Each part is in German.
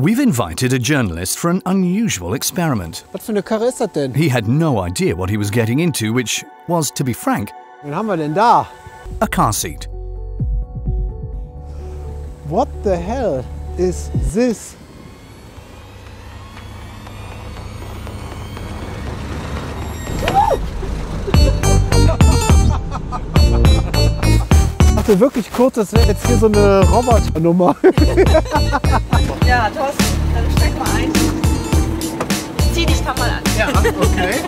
We've invited a journalist for an unusual experiment. Was für eine Karre ist das denn? He had no idea what he was getting into, which was, to be frank, Wen haben wir denn da? a car seat. What the hell is this? Dachte wirklich kurz, das wäre jetzt hier so eine Roboternummer. Ja, Thorsten, dann steig mal ein. Zieh dich da mal an. Ja, okay.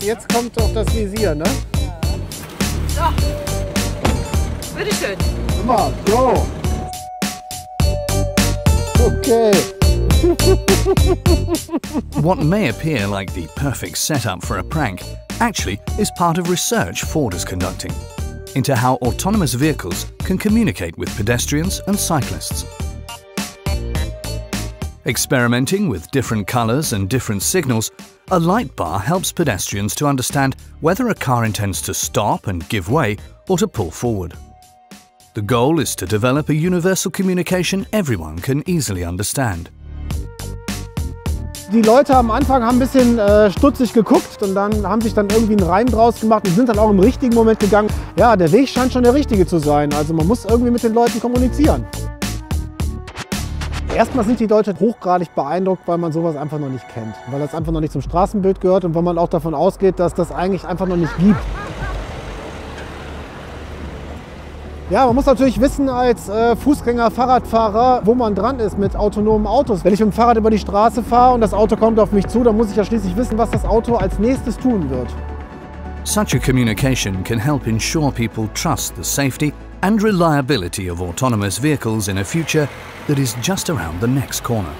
Jetzt kommt doch das Visier, ne? So. Bitteschön. Immer, go. Okay. What may appear like the perfect setup for a prank actually is part of research Ford is conducting into how autonomous vehicles can communicate with pedestrians and cyclists. Experimenting with different colours and different signals, a light bar helps pedestrians to understand whether a car intends to stop and give way or to pull forward. The goal is to develop a universal communication everyone can easily understand. Die Leute am Anfang haben ein bisschen äh, stutzig geguckt und dann haben sich dann irgendwie einen Reim draus gemacht und sind dann auch im richtigen Moment gegangen. Ja, der Weg scheint schon der richtige zu sein. Also man muss irgendwie mit den Leuten kommunizieren. Erstmal sind die Leute hochgradig beeindruckt, weil man sowas einfach noch nicht kennt. Weil das einfach noch nicht zum Straßenbild gehört und weil man auch davon ausgeht, dass das eigentlich einfach noch nicht gibt. Ja, man muss natürlich wissen als äh, Fußgänger, Fahrradfahrer, wo man dran ist mit autonomen Autos. Wenn ich mit dem Fahrrad über die Straße fahre und das Auto kommt auf mich zu, dann muss ich ja schließlich wissen, was das Auto als nächstes tun wird. Such a communication can help ensure people trust the safety and reliability of autonomous vehicles in a future that is just around the next corner.